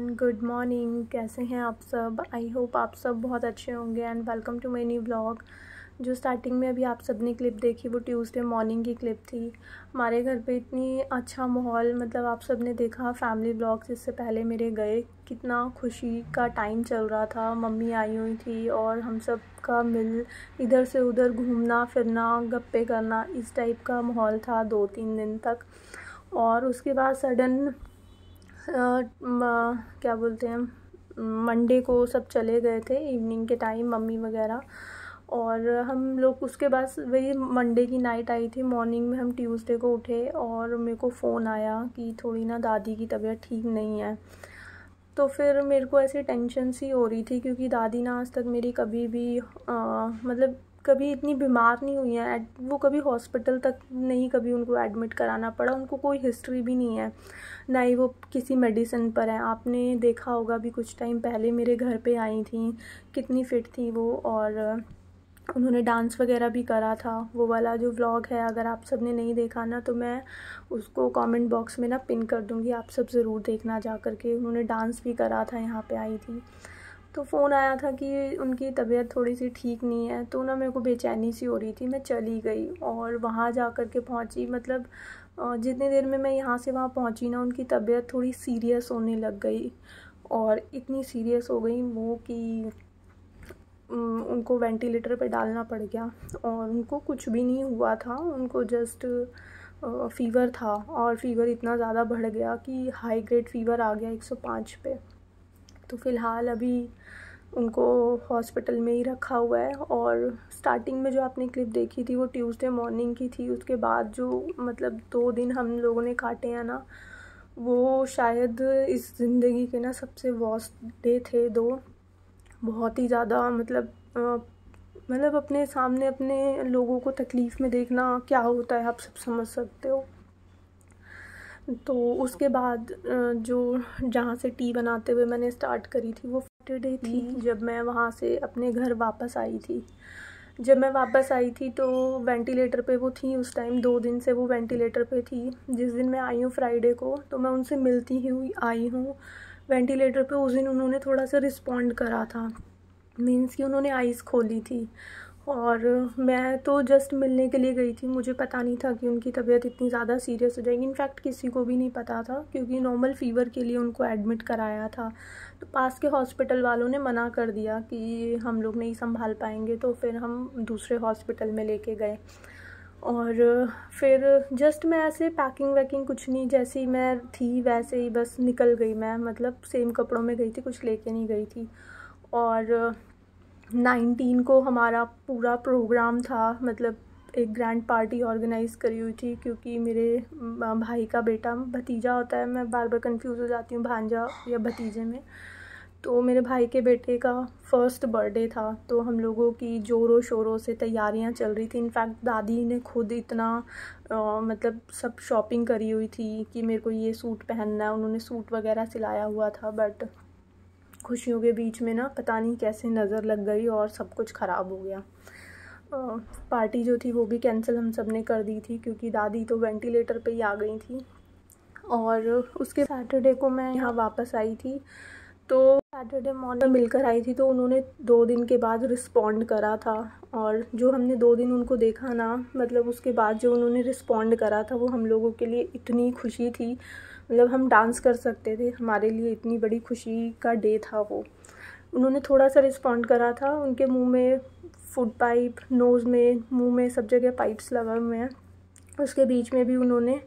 Everyone good morning कैसे हैं आप सब? आई होप आप सब बहुत अच्छे होंगे and welcome to my new blog जो स्टार्टिंग में अभी आप सबने क्लिप देखी, वो ट्यूसडे मॉर्निंग की क्लिप थी। हमारे घर पे इतनी अच्छा माहौल मतलब आप सबने देखा फैमिली ब्लॉग्स इससे पहले मेरे गए। कितना खुशी का टाइम चल रहा था। मम्मी आई हुई थी और हम सब का मिल इधर से उधर घूमना, फिरना, गप्पे करना, इस टाइप का माहौल था दो तीन दिन तक। और उसके बाद सडन क्या बोलते हैं मंडे को सब चले गए थे इवनिंग के टाइम मम्मी वगैरह। और हम लोग उसके बाद वही मंडे की नाइट आई थी मॉर्निंग में हम ट्यूसडे को उठे और मेरे को फ़ोन आया कि थोड़ी ना दादी की तबीयत ठीक नहीं है। तो फिर मेरे को ऐसी टेंशन सी हो रही थी क्योंकि दादी ना आज तक मेरी कभी भी आ, मतलब कभी इतनी बीमार नहीं हुई हैं वो कभी हॉस्पिटल तक नहीं कभी उनको एडमिट कराना पड़ा, उनको कोई हिस्ट्री भी नहीं है, ना ही वो किसी मेडिसिन पर हैं। आपने देखा होगा अभी कुछ टाइम पहले मेरे घर पे आई थी, कितनी फ़िट थी वो और उन्होंने डांस वगैरह भी करा था। वो वाला जो व्लॉग है, अगर आप सबने नहीं देखा ना तो मैं उसको कमेंट बॉक्स में ना पिन कर दूँगी, आप सब ज़रूर देखना जा कर के उन्होंने डांस भी करा था, यहाँ पे आई थी। तो फ़ोन आया था कि उनकी तबीयत थोड़ी सी ठीक नहीं है तो ना मेरे को बेचैनी सी हो रही थी, मैं चली गई और वहाँ जा कर के पहुँची। मतलब जितनी देर में मैं यहाँ से वहाँ पहुँची ना, उनकी तबीयत थोड़ी सीरियस होने लग गई और इतनी सीरियस हो गई वो कि उनको वेंटिलेटर पे डालना पड़ गया और उनको कुछ भी नहीं हुआ था। उनको जस्ट फ़ीवर था और फ़ीवर इतना ज़्यादा बढ़ गया कि हाई ग्रेड फ़ीवर आ गया 105 पे। तो फ़िलहाल अभी उनको हॉस्पिटल में ही रखा हुआ है और स्टार्टिंग में जो आपने क्लिप देखी थी वो ट्यूसडे मॉर्निंग की थी, उसके बाद जो मतलब दो दिन हम लोगों ने काटे हैं ना, वो शायद इस ज़िंदगी के ना सबसे वॉस्ट डे थे दो। बहुत ही ज़्यादा मतलब मतलब अपने सामने अपने लोगों को तकलीफ़ में देखना क्या होता है, आप सब समझ सकते हो। तो उसके बाद जो जहाँ से टी बनाते हुए मैंने स्टार्ट करी थी वो सैटरडे थी हम्म। जब मैं वहाँ से अपने घर वापस आई थी। जब मैं वापस आई थी तो वेंटिलेटर पे वो थी उस टाइम दो दिन से वो वेंटिलेटर पे थी। जिस दिन मैं आई हूँ फ्राइडे को तो मैं उनसे मिलती ही हुई आई हूँ। वेंटिलेटर पे उस दिन उन्होंने थोड़ा सा रिस्पॉन्ड करा था। मीन्स कि उन्होंने आइज़ खोली थी। और मैं तो जस्ट मिलने के लिए गई थी। मुझे पता नहीं था कि उनकी तबीयत इतनी ज़्यादा सीरियस हो जाएगी। इनफैक्ट किसी को भी नहीं पता था, क्योंकि नॉर्मल फ़ीवर के लिए उनको एडमिट कराया था। तो पास के हॉस्पिटल वालों ने मना कर दिया कि हम लोग नहीं संभाल पाएँगे तो फिर हम दूसरे हॉस्पिटल में लेके गए। और फिर जस्ट मैं ऐसे पैकिंग वैकिंग कुछ नहीं, जैसी मैं थी वैसे ही बस निकल गई मैं। मतलब सेम कपड़ों में गई थी, कुछ लेके नहीं गई थी। और नाइनटीन को हमारा पूरा प्रोग्राम था। मतलब एक ग्रैंड पार्टी ऑर्गेनाइज़ करी हुई थी क्योंकि मेरे भाई का बेटा भतीजा होता है। मैं बार बार कंफ्यूज हो जाती हूँ भांजा या भतीजे में। तो मेरे भाई के बेटे का फ़र्स्ट बर्थडे था। तो हम लोगों की ज़ोरों शोरों से तैयारियाँ चल रही थी। इनफैक्ट दादी ने खुद इतना आ, मतलब सब शॉपिंग करी हुई थी कि मेरे को ये सूट पहनना है। उन्होंने सूट वगैरह सिलाया हुआ था बट खुशियों के बीच में ना पता नहीं कैसे नज़र लग गई और सब कुछ ख़राब हो गया। पार्टी जो थी वो भी कैंसिल हम सबने कर दी थी क्योंकि दादी तो वेंटिलेटर पे ही आ गई थी। और उसके सैटरडे को मैं यहाँ वापस आई थी। तो सैटरडे मॉर्निंग मिलकर आई थी तो उन्होंने दो दिन के बाद रिस्पॉन्ड करा था और जो हमने दो दिन उनको देखा ना मतलब उसके बाद जो उन्होंने रिस्पॉन्ड करा था वो हम लोगों के लिए इतनी खुशी थी। मतलब हम डांस कर सकते थे। हमारे लिए इतनी बड़ी खुशी का डे था वो। उन्होंने थोड़ा सा रिस्पॉन्ड करा था। उनके मुँह में फ़ूड पाइप नोज़ में, मुँह में सब जगह पाइप्स लगे हुए हैं। उसके बीच में भी उन्होंने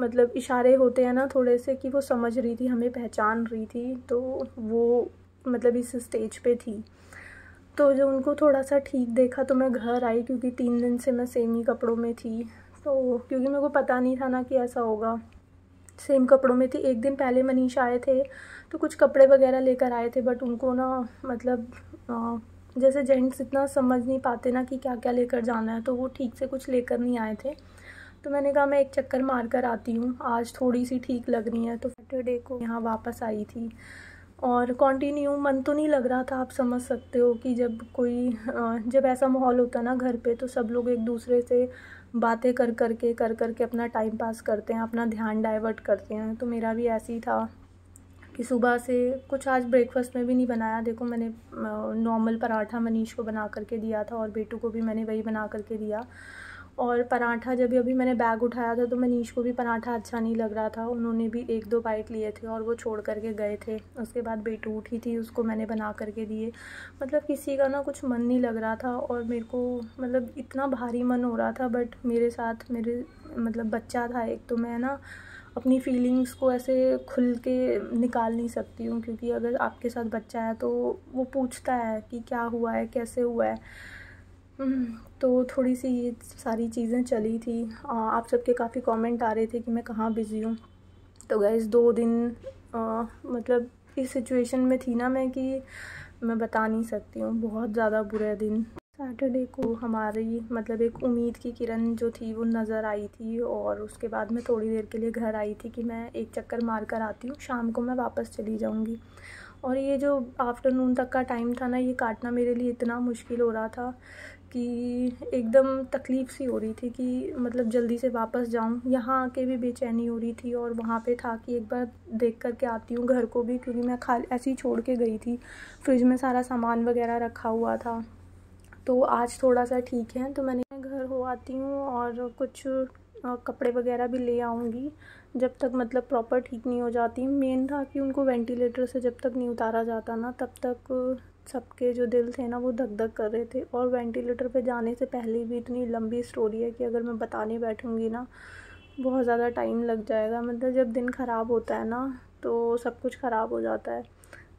मतलब इशारे होते हैं ना थोड़े से कि वो समझ रही थी, हमें पहचान रही थी। तो वो मतलब इस स्टेज पे थी। तो जब उनको थोड़ा सा ठीक देखा तो मैं घर आई क्योंकि तीन दिन से मैं सेम ही कपड़ों में थी। तो क्योंकि मेरे को पता नहीं था ना कि ऐसा होगा। सेम कपड़ों में थी। एक दिन पहले मनीष आए थे तो कुछ कपड़े वगैरह लेकर आए थे बट उनको ना मतलब आ, जैसे जेंट्स इतना समझ नहीं पाते ना कि क्या क्या लेकर जाना है तो वो ठीक से कुछ लेकर नहीं आए थे। तो मैंने कहा मैं एक चक्कर मार कर आती हूँ आज थोड़ी सी ठीक लग रही है। तो सैटरडे को यहाँ वापस आई थी। और कंटिन्यू मन तो नहीं लग रहा था आप समझ सकते हो कि जब कोई जब ऐसा माहौल होता ना घर पे तो सब लोग एक दूसरे से बातें कर कर के कर कर के अपना टाइम पास करते हैं, अपना ध्यान डाइवर्ट करते हैं। तो मेरा भी ऐसे ही था कि सुबह से कुछ आज ब्रेकफास्ट में भी नहीं बनाया। देखो मैंने नॉर्मल पराठा मनीष को बना करके दिया था और बेटू को भी मैंने वही बना करके दिया। और पराठा जब अभी मैंने बैग उठाया था तो मनीष को भी पराठा अच्छा नहीं लग रहा था। उन्होंने भी एक दो बाइट लिए थे और वो छोड़ करके गए थे। उसके बाद बेटू उठी थी उसको मैंने बना करके दिए। मतलब किसी का ना कुछ मन नहीं लग रहा था और मेरे को मतलब इतना भारी मन हो रहा था बट मेरे साथ मेरे मतलब बच्चा था एक तो मैं ना अपनी फीलिंग्स को ऐसे खुल के निकाल नहीं सकती हूँ क्योंकि अगर आपके साथ बच्चा है तो वो पूछता है कि क्या हुआ है कैसे हुआ है। हम्म, तो थोड़ी सी ये सारी चीज़ें चली थी। आप सबके काफ़ी कमेंट आ रहे थे कि मैं कहाँ बिज़ी हूँ। तो गैस दो दिन आ, मतलब इस सिचुएशन में थी ना मैं कि मैं बता नहीं सकती हूँ। बहुत ज़्यादा बुरे दिन। सैटरडे को हमारी मतलब एक उम्मीद की किरण जो थी वो नज़र आई थी और उसके बाद मैं थोड़ी देर के लिए घर आई थी कि मैं एक चक्कर मार कर आती हूँ। शाम को मैं वापस चली जाऊँगी। और ये जो आफ्टरनून तक का टाइम था ना ये काटना मेरे लिए इतना मुश्किल हो रहा था कि एकदम तकलीफ़ सी हो रही थी कि मतलब जल्दी से वापस जाऊँ। यहाँ आके भी बेचैनी हो रही थी और वहाँ पे था कि एक बार देख कर के आती हूँ घर को भी, क्योंकि मैं खाली ऐसे ही छोड़ के गई थी। फ्रिज में सारा सामान वगैरह रखा हुआ था। तो आज थोड़ा सा ठीक है तो मैंने घर हो आती हूँ और कुछ कपड़े वगैरह भी ले आऊँगी जब तक मतलब प्रॉपर ठीक नहीं हो जाती। मेन था कि उनको वेंटिलेटर से जब तक नहीं उतारा जाता ना, तब तक सबके जो दिल थे ना, वो धक धक कर रहे थे। और वेंटिलेटर पे जाने से पहले भी इतनी लंबी स्टोरी है कि अगर मैं बताने बैठूँगी ना, बहुत ज़्यादा टाइम लग जाएगा। मतलब जब दिन ख़राब होता है ना तो सब कुछ ख़राब हो जाता है।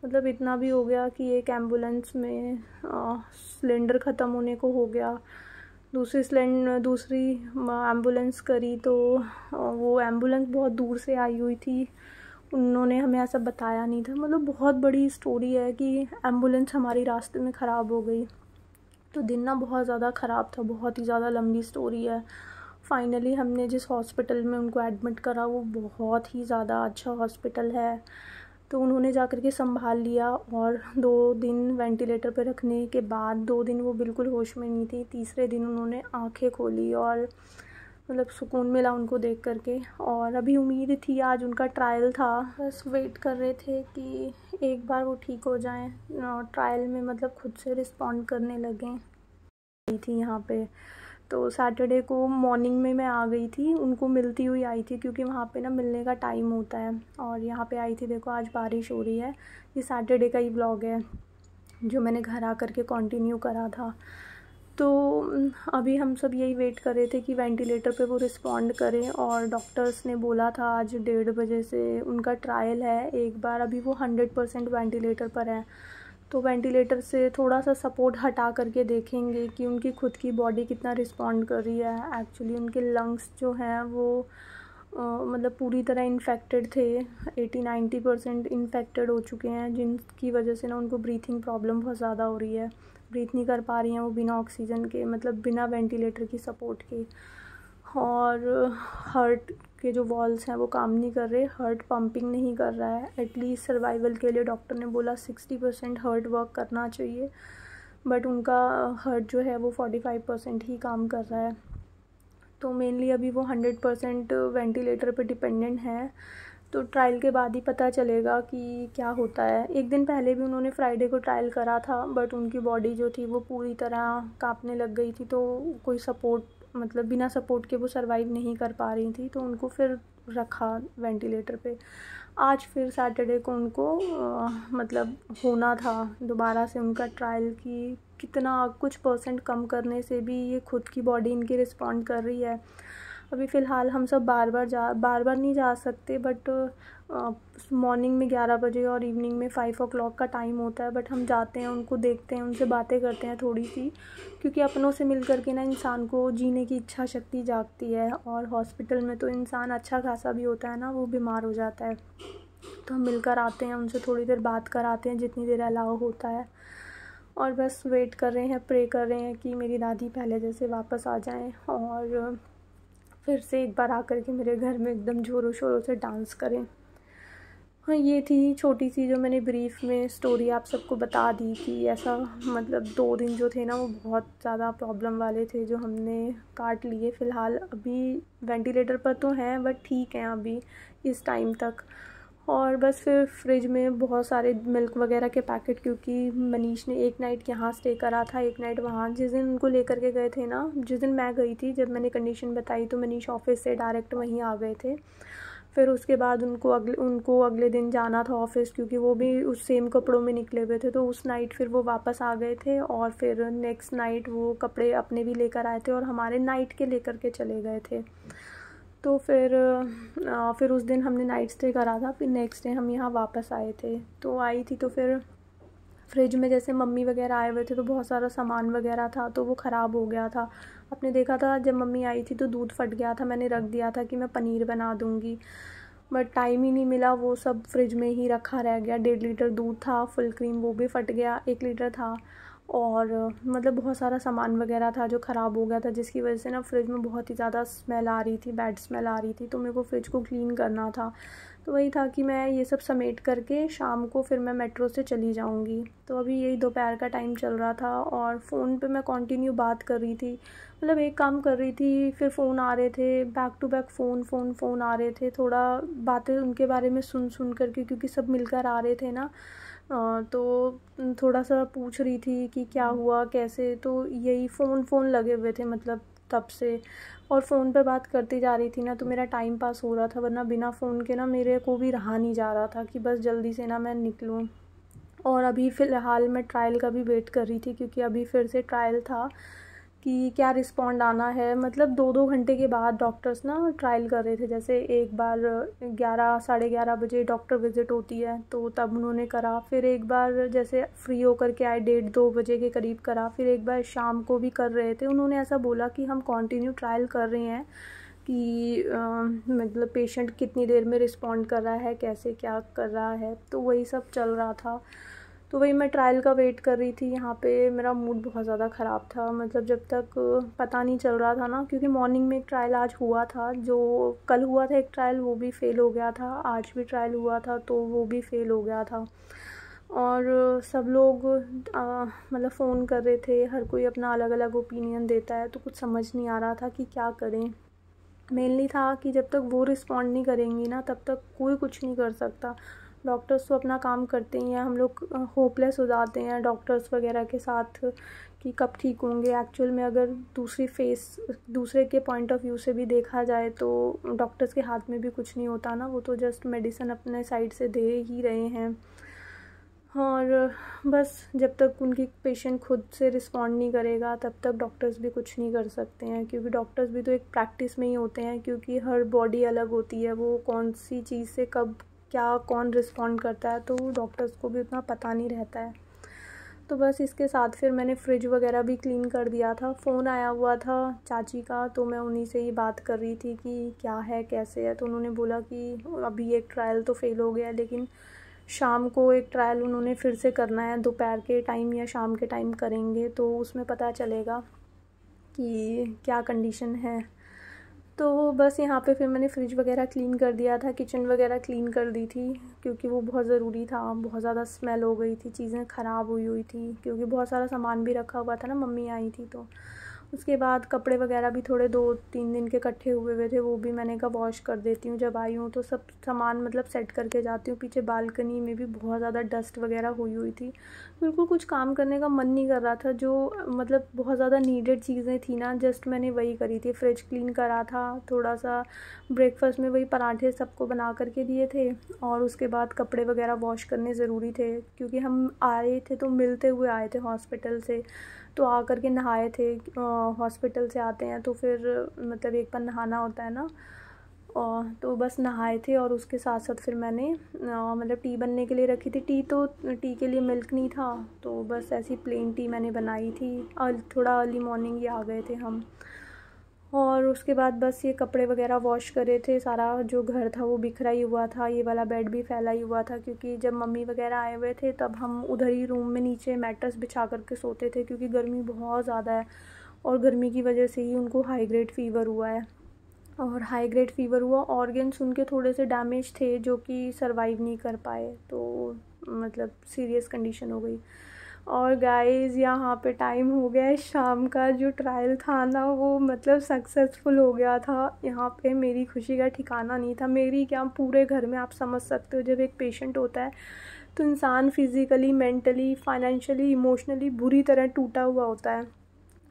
मतलब इतना भी हो गया कि एक एंबुलेंस में सिलेंडर ख़त्म होने को हो गया। दूसरी सिलेंडर दूसरी एंबुलेंस करी तो वो एंबुलेंस बहुत दूर से आई हुई थी। उन्होंने हमें ऐसा बताया नहीं था। मतलब बहुत बड़ी स्टोरी है कि एंबुलेंस हमारी रास्ते में ख़राब हो गई। तो दिन ना बहुत ज़्यादा ख़राब था, बहुत ही ज़्यादा लंबी स्टोरी है। फाइनली हमने जिस हॉस्पिटल में उनको एडमिट करा, वो बहुत ही ज़्यादा अच्छा हॉस्पिटल है। तो उन्होंने जा के संभाल लिया और दो दिन वेंटिलेटर पर रखने के बाद दो दिन वो बिल्कुल होश में नहीं थी। तीसरे दिन उन्होंने आँखें खोली और मतलब सुकून मिला उनको देख कर के और अभी उम्मीद थी, आज उनका ट्रायल था। बस वेट कर रहे थे कि एक बार वो ठीक हो जाएँ। ट्रायल में मतलब खुद से रिस्पॉन्ड करने लगें। थी यहाँ पे। तो सैटरडे को मॉर्निंग में मैं आ गई थी। उनको मिलती हुई आई थी क्योंकि वहाँ पे ना मिलने का टाइम होता है। और यहाँ पे आई थी, देखो आज बारिश हो रही है। ये सैटरडे का ही ब्लॉग है, जो मैंने घर आ कर के कंटिन्यू करा था। तो अभी हम सब यही वेट कर रहे थे कि वेंटिलेटर पे वो रिस्पॉन्ड करें और डॉक्टर्स ने बोला था आज डेढ़ बजे से उनका ट्रायल है एक बार अभी वो हंड्रेड परसेंट वेंटिलेटर पर है। तो वेंटिलेटर से थोड़ा सा सपोर्ट हटा करके देखेंगे कि उनकी खुद की बॉडी कितना रिस्पॉन्ड कर रही है। एक्चुअली उनके लंग्स जो हैं वो आ, मतलब पूरी तरह इन्फेक्टेड थे एटी नाइन्टी परसेंट इन्फेक्टेड हो चुके हैं जिनकी वजह से ना उनको ब्रीथिंग प्रॉब्लम बहुत ज़्यादा हो रही है। ब्रीथ नहीं कर पा रही हैं वो बिना ऑक्सीजन के मतलब बिना वेंटिलेटर की सपोर्ट के। और हार्ट के जो वॉल्स हैं वो काम नहीं कर रहे हार्ट पंपिंग नहीं कर रहा है। एटलीस्ट सर्वाइवल के लिए डॉक्टर ने बोला सिक्सटी परसेंट हार्ट वर्क करना चाहिए बट उनका हार्ट जो है वो फोर्टी फाइव परसेंट ही काम कर रहा है। तो मेनली अभी वो हंड्रेड परसेंट वेंटिलेटर पर डिपेंडेंट है। तो ट्रायल के बाद ही पता चलेगा कि क्या होता है। एक दिन पहले भी उन्होंने फ्राइडे को ट्रायल करा था बट उनकी बॉडी जो थी वो पूरी तरह कांपने लग गई थी तो कोई सपोर्ट मतलब बिना सपोर्ट के वो सर्वाइव नहीं कर पा रही थी तो उनको फिर रखा वेंटिलेटर पे। आज फिर सैटरडे को उनको आ, मतलब होना था दोबारा से उनका ट्रायल की कितना कुछ परसेंट कम करने से भी ये खुद की बॉडी इनकी रिस्पॉन्ड कर रही है। अभी फ़िलहाल हम सब बार बार जा, बार बार नहीं जा सकते बट मॉर्निंग में ग्यारह बजे और इवनिंग में फ़ाइव ओ क्लॉक का टाइम होता है बट हम जाते हैं, उनको देखते हैं, उनसे बातें करते हैं थोड़ी सी, क्योंकि अपनों से मिल कर के ना इंसान को जीने की इच्छा शक्ति जागती है, और हॉस्पिटल में तो इंसान अच्छा खासा भी होता है ना, वो बीमार हो जाता है। तो हम मिलकर आते हैं, उनसे थोड़ी देर बात कराते हैं, जितनी देर अलाव होता है। और बस वेट कर रहे हैं प्रे कर रहे हैं कि मेरी दादी पहले जैसे वापस आ जाएँ, और फिर से एक बार आकर के मेरे घर में एकदम ज़ोरों शोरों से डांस करें। हाँ ये थी छोटी सी जो मैंने ब्रीफ में स्टोरी आप सबको बता दी कि ऐसा मतलब दो दिन जो थे ना, वो बहुत ज़्यादा प्रॉब्लम वाले थे जो हमने काट लिए। फ़िलहाल अभी वेंटिलेटर पर तो हैं, बट ठीक हैं अभी इस टाइम तक। और बस फिर फ्रिज में बहुत सारे मिल्क वगैरह के पैकेट, क्योंकि मनीष ने एक नाइट यहाँ स्टे करा था, एक नाइट वहाँ। जिस दिन उनको लेकर के गए थे ना, जिस दिन मैं गई थी, जब मैंने कंडीशन बताई तो मनीष ऑफ़िस से डायरेक्ट वहीं आ गए थे। फिर उसके बाद उनको अगले उनको अगले दिन जाना था ऑफ़िस क्योंकि वो भी उस सेम कपड़ों में निकले हुए थे तो उस नाइट फिर वो वापस आ गए थे और फिर नेक्स्ट नाइट वो कपड़े अपने भी लेकर आए थे और हमारे नाइट के लेकर के चले गए थे। तो फिर आ, फिर उस दिन हमने नाइट स्टे करा था फिर नेक्स्ट डे हम यहाँ वापस आए थे। तो आई थी तो फिर फ्रिज में जैसे मम्मी वगैरह आए हुए थे तो बहुत सारा सामान वगैरह था तो वो ख़राब हो गया था। आपने देखा था जब मम्मी आई थी तो दूध फट गया था मैंने रख दिया था कि मैं पनीर बना दूँगी। बट टाइम ही नहीं मिला वो सब फ्रिज में ही रखा रह गया। डेढ़ लीटर दूध था फुल क्रीम वो भी फट गया एक लीटर था। और मतलब बहुत सारा सामान वगैरह था जो ख़राब हो गया था, जिसकी वजह से ना फ्रिज में बहुत ही ज़्यादा स्मेल आ रही थी बैड स्मेल आ रही थी तो मेरे को फ्रिज को क्लीन करना था। तो वही था कि मैं ये सब समेट करके शाम को फिर मैं मेट्रो से चली जाऊँगी। तो अभी यही दोपहर का टाइम चल रहा था और फ़ोन पे मैं कंटिन्यू बात कर रही थी। मतलब एक काम कर रही थी, फिर फ़ोन आ रहे थे back to back phone phone phone आ रहे थे। थोड़ा बातें उनके बारे में सुन सुन करके क्योंकि सब मिलकर आ रहे थे ना। तो थोड़ा सा पूछ रही थी कि क्या हुआ, कैसे? तो यही फ़ोन फ़ोन लगे हुए थे मतलब तब से। और फ़ोन पे बात करती जा रही थी ना तो मेरा टाइम पास हो रहा था, वरना बिना फ़ोन के ना मेरे को भी रहा नहीं जा रहा था कि बस जल्दी से ना मैं निकलूँ। और अभी फ़िलहाल मैं ट्रायल का भी वेट कर रही थी, क्योंकि अभी फिर से ट्रायल था। कि क्या रिस्पॉन्ड आना है? मतलब दो दो घंटे के बाद डॉक्टर्स ना ट्रायल कर रहे थे जैसे एक बार ग्यारह साढ़े ग्यारह बजे डॉक्टर विज़िट होती है तो तब उन्होंने करा। फिर एक बार जैसे फ्री होकर के आए डेढ़ दो बजे के करीब करा। फिर एक बार शाम को भी कर रहे थे। उन्होंने ऐसा बोला कि हम कंटिन्यू ट्रायल कर रहे हैं कि आ, मतलब पेशेंट कितनी देर में रिस्पॉन्ड कर रहा है कैसे क्या कर रहा है? तो वही सब चल रहा था। तो वही मैं ट्रायल का वेट कर रही थी, यहाँ पे मेरा मूड बहुत ज़्यादा ख़राब था। मतलब जब तक पता नहीं चल रहा था ना, क्योंकि मॉर्निंग में एक ट्रायल आज हुआ था, जो कल हुआ था एक ट्रायल वो भी फ़ेल हो गया था। आज भी ट्रायल हुआ था तो वो भी फ़ेल हो गया था। और सब लोग मतलब फ़ोन कर रहे थे, हर कोई अपना अलग अलग ओपिनियन देता है तो कुछ समझ नहीं आ रहा था कि क्या करें। मेनली था कि जब तक वो रिस्पॉन्ड नहीं करेंगी ना, तब तक कोई कुछ नहीं कर सकता। डॉक्टर्स तो अपना काम करते ही हैं, हम लोग होपलेस हो जाते हैं डॉक्टर्स वगैरह के साथ कि कब ठीक होंगे। एक्चुअल में अगर दूसरी फेस दूसरे के पॉइंट ऑफ़ व्यू से भी देखा जाए तो डॉक्टर्स के हाथ में भी कुछ नहीं होता ना, वो तो जस्ट मेडिसिन अपने साइड से दे ही रहे हैं। और बस जब तक उनकी पेशेंट खुद से रिस्पॉन्ड नहीं करेगा, तब तक डॉक्टर्स भी कुछ नहीं कर सकते हैं, क्योंकि डॉक्टर्स भी तो एक प्रैक्टिस में ही होते हैं, क्योंकि हर बॉडी अलग होती है, वो कौन सी चीज़ से कब क्या, कौन रिस्पॉन्ड करता है तो डॉक्टर्स को भी उतना पता नहीं रहता है। तो बस इसके साथ फिर मैंने फ्रिज वगैरह भी क्लीन कर दिया था। फ़ोन आया हुआ था चाची का तो मैं उन्हीं से ही बात कर रही थी कि क्या है, कैसे है। तो उन्होंने बोला कि अभी एक ट्रायल तो फ़ेल हो गया लेकिन शाम को एक ट्रायल उन्होंने फिर से करना है। दोपहर के टाइम या शाम के टाइम करेंगे तो उसमें पता चलेगा कि क्या कंडीशन है। तो बस यहाँ पे फिर मैंने फ्रिज वगैरह क्लीन कर दिया था, किचन वगैरह क्लीन कर दी थी, क्योंकि वो बहुत ज़रूरी था, बहुत ज़्यादा स्मेल हो गई थी, चीज़ें ख़राब हुई हुई थी, क्योंकि बहुत सारा सामान भी रखा हुआ था ना, मम्मी आई थी तो। उसके बाद कपड़े वगैरह भी थोड़े दो तीन दिन के इकट्ठे हुए हुए थे, वो भी मैंने कहा, वॉश कर देती हूँ जब आई हूँ। तो सब सामान मतलब सेट करके जाती हूँ। पीछे बालकनी में भी बहुत ज़्यादा डस्ट वगैरह हुई हुई थी। बिल्कुल कुछ काम करने का मन नहीं कर रहा था, जो मतलब बहुत ज़्यादा नीडेड चीज़ें थी ना जस्ट मैंने वही करी थी। फ्रिज क्लीन करा था थोड़ा सा ब्रेकफास्ट में वही पराठे सबको बना करके दिए थे और उसके बाद कपड़े वगैरह वॉश करने ज़रूरी थे, क्योंकि हम आए थे तो मिलते हुए आए थे हॉस्पिटल से। तो आ कर के नहाए थे हॉस्पिटल से आते हैं तो फिर मतलब एक बार नहाना होता है ना और तो बस नहाए थे और उसके साथ साथ फिर मैंने मतलब टी बनने के लिए रखी थी। टी तो टी के लिए मिल्क नहीं था तो बस ऐसी प्लेन टी मैंने बनाई थी। और थोड़ा अर्ली मॉर्निंग ही आ गए थे हम। और उसके बाद बस ये कपड़े वगैरह वॉश करे थे। सारा जो घर था वो बिखरा ही हुआ था। ये वाला बेड भी फैला ही हुआ था क्योंकि जब मम्मी वगैरह आए हुए थे तब हम उधर ही रूम में नीचे मैट्रेस बिछा करके सोते थे क्योंकि गर्मी बहुत ज़्यादा है और गर्मी की वजह से ही उनको हाई ग्रेड फ़ीवर हुआ है। और हाई ग्रेड फ़ीवर हुआ। ऑर्गेन्स उनके थोड़े से डैमेज थे जो कि सर्वाइव नहीं कर पाए। तो मतलब सीरियस कंडीशन हो गई। और गाइस यहाँ पे टाइम हो गया है। शाम का जो ट्रायल था ना, वो मतलब सक्सेसफुल हो गया था। यहाँ पे मेरी खुशी का ठिकाना नहीं था। मेरी क्या, पूरे घर में आप समझ सकते हो, जब एक पेशेंट होता है तो इंसान फिज़िकली मेंटली फाइनेंशियली इमोशनली बुरी तरह टूटा हुआ होता है।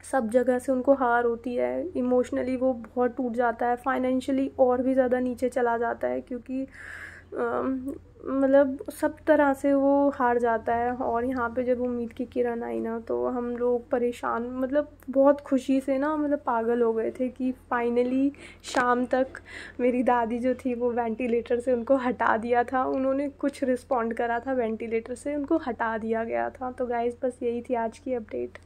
सब जगह से उनको हार होती है। इमोशनली वो बहुत टूट जाता है। फाइनेंशियली और भी ज़्यादा नीचे चला जाता है, क्योंकि मतलब सब तरह से वो हार जाता है और यहाँ पे जब उम्मीद की किरण आई ना तो हम लोग परेशान मतलब बहुत खुशी से ना मतलब पागल हो गए थे कि फाइनली शाम तक मेरी दादी जो थी वो वेंटिलेटर से उनको हटा दिया था। उन्होंने कुछ रिस्पॉन्ड करा था वेंटिलेटर से, उनको हटा दिया गया था। तो गाइज़ बस यही थी आज की अपडेट